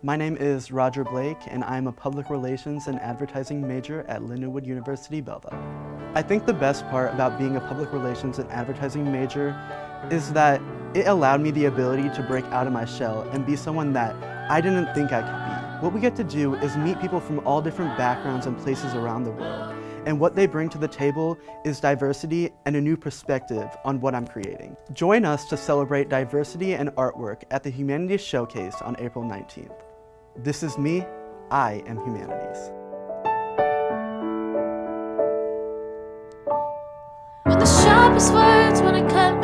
My name is Roger Blake, and I'm a public relations and advertising major at Lindenwood University, Belleville. I think the best part about being a public relations and advertising major is that it allowed me the ability to break out of my shell and be someone that I didn't think I could be. What we get to do is meet people from all different backgrounds and places around the world. And what they bring to the table is diversity and a new perspective on what I'm creating. Join us to celebrate diversity and artwork at the Humanities Showcase on April 19th. This is me, I am Humanities. When the sharpest words wanna cut me down